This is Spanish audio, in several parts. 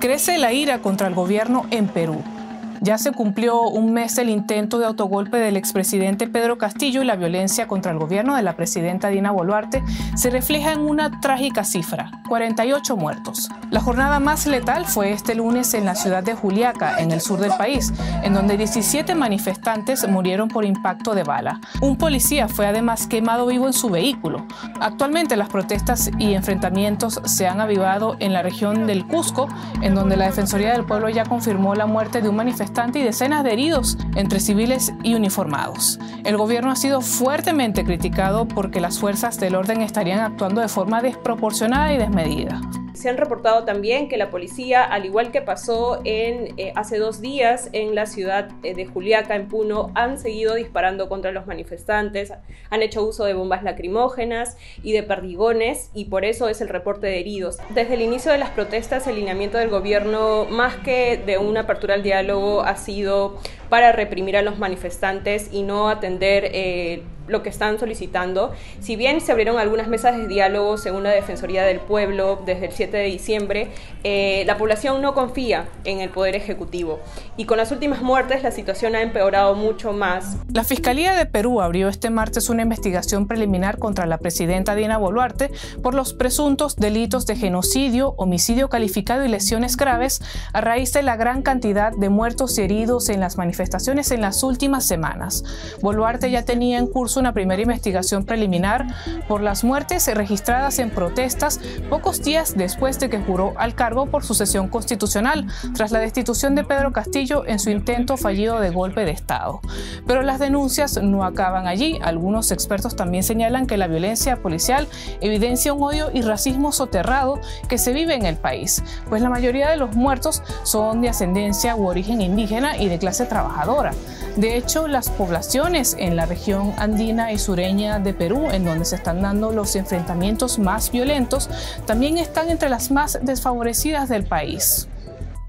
Crece la ira contra el gobierno en Perú. Ya se cumplió un mes el intento de autogolpe del expresidente Pedro Castillo y la violencia contra el gobierno de la presidenta Dina Boluarte se refleja en una trágica cifra, 48 muertos. La jornada más letal fue este lunes en la ciudad de Juliaca, en el sur del país, en donde 17 manifestantes murieron por impacto de bala. Un policía fue además quemado vivo en su vehículo. Actualmente las protestas y enfrentamientos se han avivado en la región del Cusco, en donde la Defensoría del Pueblo ya confirmó la muerte de un manifestante y decenas de heridos entre civiles y uniformados. El gobierno ha sido fuertemente criticado porque las fuerzas del orden estarían actuando de forma desproporcionada y desmedida. Se han reportado también que la policía, al igual que pasó en, eh, hace dos días en la ciudad eh, de Juliaca, en Puno, han seguido disparando contra los manifestantes, han hecho uso de bombas lacrimógenas y de perdigones, y por eso es el reporte de heridos. Desde el inicio de las protestas, el lineamiento del gobierno, más que de una apertura al diálogo, ha sido para reprimir a los manifestantes y no atender eh, lo que están solicitando. Si bien se abrieron algunas mesas de diálogo según la Defensoría del Pueblo desde el 7 de diciembre, eh, la población no confía en el Poder Ejecutivo y con las últimas muertes la situación ha empeorado mucho más. La Fiscalía de Perú abrió este martes una investigación preliminar contra la presidenta Dina Boluarte por los presuntos delitos de genocidio, homicidio calificado y lesiones graves a raíz de la gran cantidad de muertos y heridos en las manifestaciones en las últimas semanas. Boluarte ya tenía en curso una primera investigación preliminar por las muertes registradas en protestas pocos días después de que juró al cargo por sucesión constitucional, tras la destitución de Pedro Castillo en su intento fallido de golpe de Estado. Pero las denuncias no acaban allí. Algunos expertos también señalan que la violencia policial evidencia un odio y racismo soterrado que se vive en el país, pues la mayoría de los muertos son de ascendencia u origen indígena y de clase trabajadora. De hecho, las poblaciones en la región andina y sureña de Perú, en donde se están dando los enfrentamientos más violentos, también están entre las más desfavorecidas del país.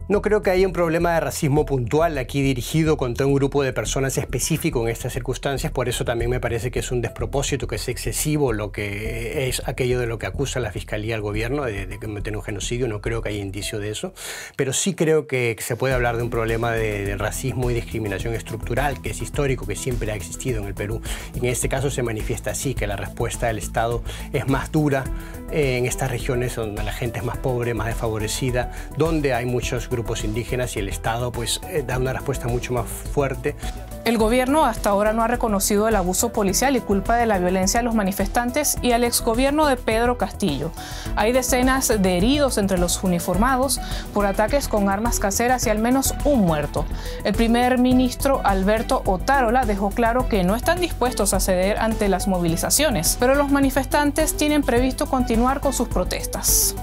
No creo que haya un problema de racismo puntual aquí dirigido contra un grupo de personas específico en estas circunstancias, por eso también me parece que es un despropósito, que es excesivo lo que es aquello de lo que acusa la Fiscalía al gobierno de, cometer un genocidio, no creo que haya indicio de eso, pero sí creo que se puede hablar de un problema de, racismo y discriminación estructural, que es histórico, que siempre ha existido en el Perú. En este caso se manifiesta así, que la respuesta del Estado es más dura eh, en estas regiones donde la gente es más pobre, más desfavorecida, donde hay muchos grupos indígenas y el Estado pues eh, da una respuesta mucho más fuerte. El gobierno hasta ahora no ha reconocido el abuso policial y culpa de la violencia a los manifestantes y al exgobierno de Pedro Castillo. Hay decenas de heridos entre los uniformados por ataques con armas caseras y al menos un muerto. El primer ministro Alberto Otárola dejó claro que no están dispuestos a ceder ante las movilizaciones, pero los manifestantes tienen previsto continuar con sus protestas.